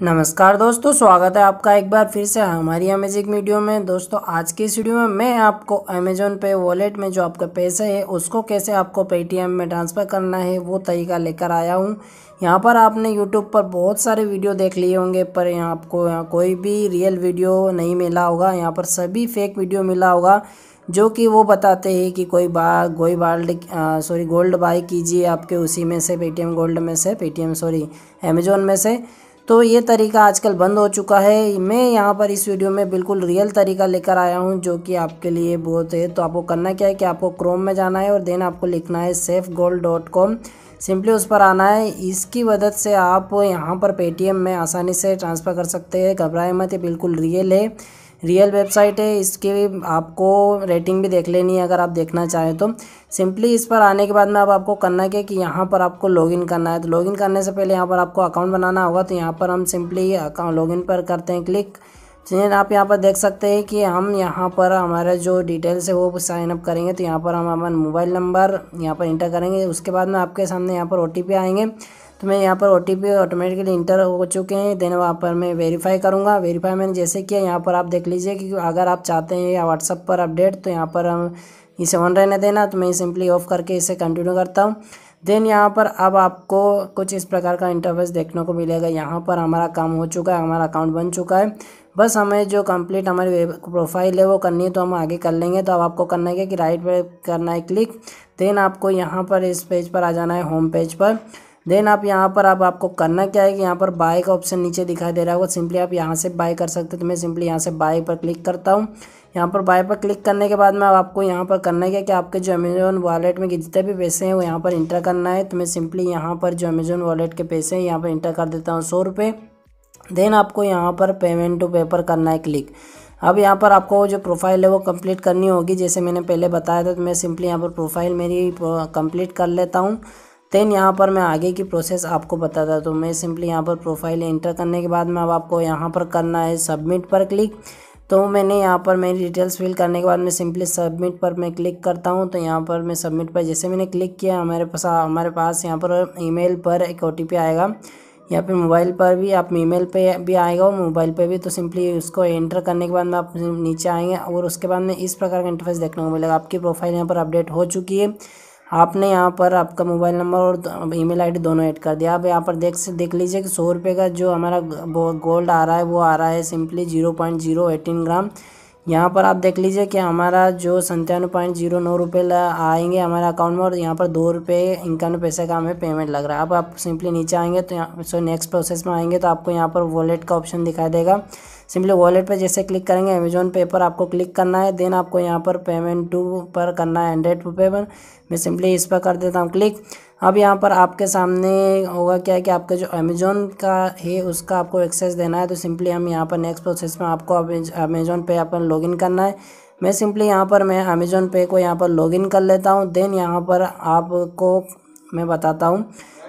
नमस्कार दोस्तों, स्वागत है आपका एक बार फिर से हमारी अमेजिक वीडियो में। दोस्तों, आज की इस वीडियो में मैं आपको अमेजोन पे वॉलेट में जो आपका पैसा है, उसको कैसे आपको पेटीएम में ट्रांसफ़र करना है, वो तरीका लेकर आया हूँ। यहाँ पर आपने यूट्यूब पर बहुत सारे वीडियो देख लिए होंगे, पर यहाँ आपको यहाँ कोई भी रियल वीडियो नहीं मिला होगा। यहाँ पर सभी फेक वीडियो मिला होगा, जो कि वो बताते हैं कि कोई बा, कोई बाल्ड सॉरी गोल्ड बाई कीजिए आपके उसी में से पेटीएम गोल्ड में से पेटीएम सॉरी अमेजोन में से। तो ये तरीका आजकल बंद हो चुका है। मैं यहाँ पर इस वीडियो में बिल्कुल रियल तरीका लेकर आया हूँ, जो कि आपके लिए बहुत है। तो आपको करना क्या है कि आपको क्रोम में जाना है और देन आपको लिखना है Safe Gold dot com simply उस पर आना है। इसकी मदद से आप यहाँ पर पेटीएम में आसानी से ट्रांसफ़र कर सकते हैं। घबराए मत, ये बिल्कुल रियल है। रियल वेबसाइट है, इसकी आपको रेटिंग भी देख लेनी है अगर आप देखना चाहें तो। सिंपली इस पर आने के बाद में अब आपको करना क्या कि यहाँ पर आपको लॉगिन करना है। तो लॉगिन करने से पहले यहाँ पर आपको अकाउंट बनाना होगा तो यहाँ पर हम सिंपली अकाउंट लॉगिन पर करते हैं क्लिक। चलिए आप यहाँ पर देख सकते हैं कि हम यहाँ पर हमारे जो डिटेल्स है वो साइन अप करेंगे। तो यहाँ पर हम हमारा मोबाइल नंबर यहाँ पर इंटर करेंगे। उसके बाद में आपके सामने यहाँ पर ओ आएँगे। तो मैं यहाँ पर ओ टी ऑटोमेटिकली इंटर हो चुके हैं। देन वहाँ पर मैं वेरीफाई करूँगा। वेरीफाई मैंने जैसे किया, यहाँ पर आप देख लीजिए कि अगर आप चाहते हैं या व्हाट्सअप पर अपडेट तो यहाँ पर हम इसे ऑन रहने देना। तो मैं सिंपली ऑफ़ करके इसे कंटिन्यू करता हूँ। देन यहाँ पर अब आपको कुछ इस प्रकार का इंटरफेस देखने को मिलेगा। यहाँ पर हमारा काम हो चुका है, हमारा अकाउंट बन चुका है। बस हमें जो कंप्लीट हमारी प्रोफ़ाइल है वो करनी है तो हम आगे कर लेंगे। तो अब आपको करना है कि राइट पे करना है क्लिक देन आपको यहाँ पर इस पेज पर आ जाना है होम पेज पर। देन आप यहाँ पर अब आपको करना क्या है कि यहाँ पर बाय का ऑप्शन नीचे दिखाई दे रहा होगा। सिंपली आप यहाँ से बाय कर सकते हो। तो मैं सिंपली यहाँ से बाय पर क्लिक करता हूँ। यहाँ पर बाय पर क्लिक करने के बाद में आपको यहाँ पर करना है कि आपके जो अमेजोन वॉलेट में जितने भी पैसे हैं, वो यहाँ पर इंटर करना है। तो मैं सिंपली यहाँ पर जो अमेजोन वॉलेट के पैसे हैं, यहाँ पर इंटर कर देता हूँ सौ रुपये देन आपको यहाँ पर पेमेंट टू पेपर करना है क्लिक अब यहाँ पर आपको जो प्रोफ़ाइल है, वो कंप्लीट करनी होगी। जैसे मैंने पहले बताया था तो मैं सिंपली यहाँ पर प्रोफ़ाइल मेरी कंप्लीट कर लेता हूँ। देन यहाँ पर मैं आगे की प्रोसेस आपको बताता तो मैं सिंपली यहाँ पर प्रोफ़ाइल एंटर करने के बाद में अब आपको यहाँ पर करना है सबमिट पर क्लिक तो मैंने यहाँ पर मेरी डिटेल्स फिल करने के बाद मैं सिंपली सबमिट पर मैं क्लिक करता हूँ। तो यहाँ पर मैं सबमिट पर जैसे मैंने क्लिक किया, हमारे पास हमारे पास यहाँ पर ईमेल पर एक ओ आएगा यहाँ पे मोबाइल पर भी आप ईमेल पे भी आएगा और मोबाइल पे भी। तो सिंपली उसको एंटर करने के बाद में आप नीचे आएँगे और उसके बाद में इस प्रकार का इंटरफेस देखने को मिलेगा। आपकी प्रोफ़ाइल यहाँ पर अपडेट हो चुकी है। आपने यहाँ पर आपका मोबाइल नंबर और ईमेल आईडी दोनों ऐड कर दिया। आप यहाँ पर देख देख लीजिए कि सौ रुपये का जो हमारा गोल्ड आ रहा है, वो आ रहा है simply zero point zero eighteen gram. यहाँ पर आप देख लीजिए कि हमारा जो संतानवे पॉइंट ज़ीरो नौ रुपये आएँगे हमारे अकाउंट में और यहाँ पर दो रुपये इक्यानवे पैसे का हमें पेमेंट लग रहा है। अब आप सिंपली नीचे आएँगे तो यहाँ सो नेक्स्ट प्रोसेस में आएँगे तो आपको यहाँ पर वॉलेट का ऑप्शन दिखाई देगा। सिंपली वॉलेट पर जैसे क्लिक करेंगे अमेजोन पे पर आपको क्लिक करना है, देन आपको यहाँ पर पेमेंट टू पर करना है हंड्रेड रुपये पर मैं सिंपली इस पर कर देता हूँ क्लिक। अब यहाँ पर आपके सामने होगा क्या है कि आपका जो अमेजोन का है, उसका आपको एक्सेस देना है तो सिंपली हम यहाँ पर नेक्स्ट प्रोसेस में आपको अमेजोन पे अपन लॉगिन करना है। मैं सिंपली यहाँ पर, मैं अमेजोन पे को यहाँ पर लॉगिन कर लेता हूँ, देन यहाँ पर आपको मैं बताता हूँ।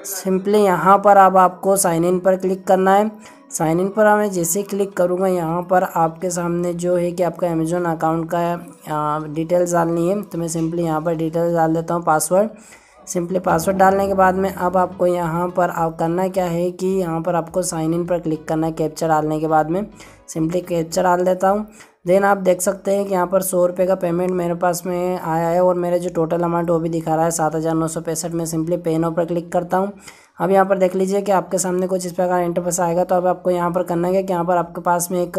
सिंपली यहाँ पर अब आपको साइन इन पर क्लिक करना है। साइन इन पर मैं जैसे क्लिक करूँगा, यहाँ पर आपके सामने जो है कि आपका अमेजोन अकाउंट का डिटेल्स डालनी है। तो मैं सिंपली यहाँ पर डिटेल्स डाल देता हूँ पासवर्ड सिंपली पासवर्ड डालने के बाद में अब आपको यहाँ पर आप करना क्या है कि यहाँ पर आपको साइन इन पर क्लिक करना है कैप्चर डालने के बाद में। सिंपली कैप्चर डाल देता हूँ। देन आप देख सकते हैं कि यहाँ पर सौ रुपये का पेमेंट मेरे पास में आया है और मेरे जो टोटल अमाउंट वो भी दिखा रहा है, सात हज़ार नौ सौ पैंसठ। में सिंपली पे नो पर क्लिक करता हूँ। अब यहाँ पर देख लीजिए कि आपके सामने कुछ इस प्रकार इंटरफेस आएगा तो अब आपको यहाँ पर करना है कि यहाँ पर आपके पास में एक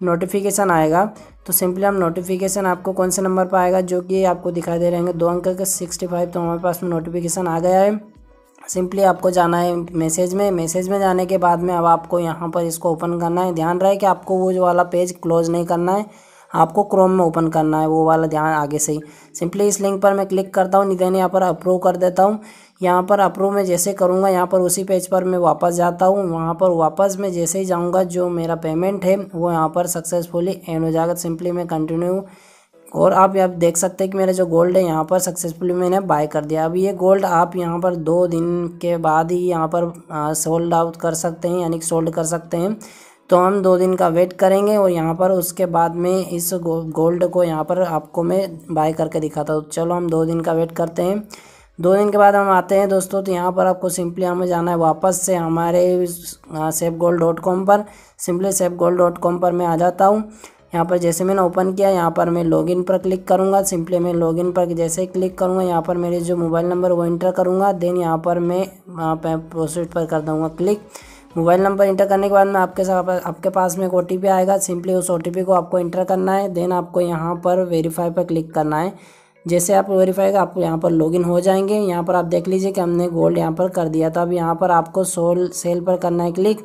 नोटिफिकेशन आएगा। तो सिंपली हम नोटिफिकेशन आपको कौन से नंबर पर आएगा, जो कि आपको दिखाई दे रहेंगे दो अंक के सिक्सटी फाइव तो हमारे पास में नोटिफिकेशन आ गया है। सिंपली आपको जाना है मैसेज में। मैसेज में जाने के बाद में अब आपको यहाँ पर इसको ओपन करना है। ध्यान रहे कि आपको वो जो वाला पेज क्लोज नहीं करना है। आपको क्रोम में ओपन करना है, वो वाला ध्यान आगे से ही। सिंपली इस लिंक पर मैं क्लिक करता हूँ देन यहाँ पर अप्रूव कर देता हूँ। यहाँ पर अप्रूव में जैसे करूँगा, यहाँ पर उसी पेज पर मैं वापस जाता हूँ। वहाँ पर वापस मैं जैसे ही जाऊँगा, जो मेरा पेमेंट है, वो यहाँ पर सक्सेसफुली एंड हो जाएगा। सिंपली मैं कंटिन्यू और आप यहाँ देख सकते हैं कि मेरा जो गोल्ड है, यहाँ पर सक्सेसफुली मैंने बाय कर दिया। अब ये गोल्ड आप यहाँ पर दो दिन के बाद ही यहाँ पर सोल्ड आउट कर सकते हैं, यानी सोल्ड कर सकते हैं। तो हम दो दिन का वेट करेंगे और यहाँ पर उसके बाद में इस गोल्ड को यहाँ पर आपको मैं बाय करके दिखाता हूँ। चलो हम दो दिन का वेट करते हैं। दो दिन के बाद हम आते हैं दोस्तों तो यहाँ पर आपको सिंपली हमें जाना है वापस से हमारे सेफ़ गोल्ड डॉट कॉम पर। Simply Safe Gold dot com पर मैं आ जाता हूँ। यहाँ पर जैसे मैंने ओपन किया, यहाँ पर मैं लॉगिन पर क्लिक करूँगा। सिंपली मैं लॉगिन पर जैसे क्लिक करूँगा, यहाँ पर मेरे जो मोबाइल नंबर वो इंटर करूँगा। देन यहाँ पर मैं वहाँ पर पर कर दूँगा क्लिक मोबाइल नंबर इंटर करने के बाद में आपके साथ आपके पास में एक ओ आएगा। सिंपली उस ओ को आपको इंटर करना है। देन आपको यहाँ पर वेरीफाई पर क्लिक करना है। जैसे आप वेरीफाई का आप यहाँ पर लॉगिन हो जाएँगे। यहाँ पर आप देख लीजिए कि हमने गोल्ड यहाँ पर कर दिया था। अब यहाँ पर आपको सोल सेल पर करना है क्लिक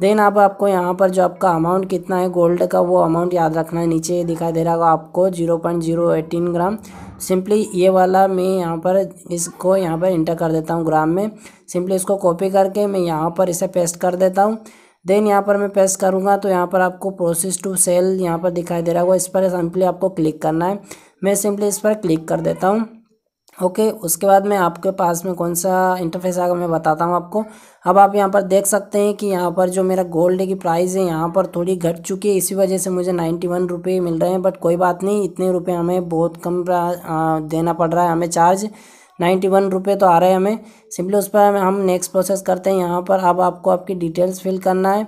देन अब आपको यहाँ पर जो आपका अमाउंट कितना है गोल्ड का वो अमाउंट याद रखना है। नीचे दिखाई दे रहा होगा आपको zero point zero eighteen gram simply ये वाला मैं यहाँ पर इसको यहाँ पर इंटर कर देता हूँ ग्राम में। सिंपली इसको कॉपी करके मैं यहाँ पर इसे पेस्ट कर देता हूँ। देन यहाँ पर मैं पेस्ट करूँगा तो यहाँ पर आपको प्रोसेस टू सेल यहाँ पर दिखाई दे रहा होगा। इस पर सिंपली आपको क्लिक करना है। मैं सिंपली इस पर क्लिक कर देता हूँ। ओके, उसके बाद में आपके पास में कौन सा इंटरफेस आएगा मैं बताता हूँ आपको। अब आप यहाँ पर देख सकते हैं कि यहाँ पर जो मेरा गोल्ड की प्राइस है, यहाँ पर थोड़ी घट चुकी है, इसी वजह से मुझे नाइन्टी वन रुपये मिल रहे हैं बट कोई बात नहीं, इतने रुपये हमें बहुत कम देना पड़ रहा है हमें चार्ज नाइन्टी वन रुपये तो आ रहे हैं हमें। सिंपली उस पर हम नेक्स्ट प्रोसेस करते हैं, यहाँ पर अब आपको आपकी डिटेल्स फिल करना है।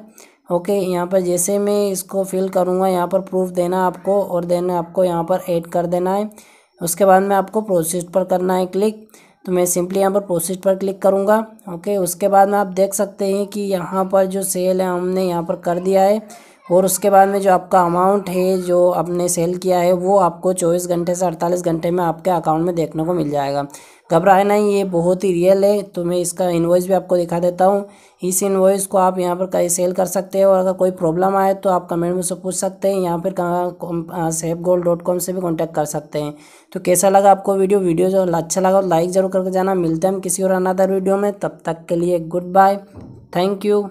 ओके, यहाँ पर जैसे मैं इसको फिल करूँगा, यहाँ पर प्रूफ देना आपको और देन आपको यहाँ पर ऐड कर देना है। उसके बाद में आपको प्रोसेस पर करना है क्लिक तो मैं सिंपली यहाँ पर प्रोसेस पर क्लिक करूँगा ओके उसके बाद में आप देख सकते हैं कि यहाँ पर जो सेल है, हमने यहाँ पर कर दिया है। और उसके बाद में जो आपका अमाउंट है, जो आपने सेल किया है, वो आपको चौबीस घंटे से अड़तालीस घंटे में आपके अकाउंट में देखने को मिल जाएगा। घबराए नहीं, ये बहुत ही रियल है। तो मैं इसका इन्वॉइस भी आपको दिखा देता हूँ। इस इन्वॉइस को आप यहाँ पर कहीं सेल कर सकते हैं और अगर कोई प्रॉब्लम आए तो आप कमेंट में से पूछ सकते हैं। यहाँ पर सेफ़ गोल्ड डॉट कॉम से भी कॉन्टैक्ट कर सकते हैं। तो कैसा लगा आपको वीडियो वीडियो जो अच्छा लगा लाइक ज़रूर करके जाना। मिलते हैं हम किसी और अनदर वीडियो में। तब तक के लिए गुड बाय थैंक यू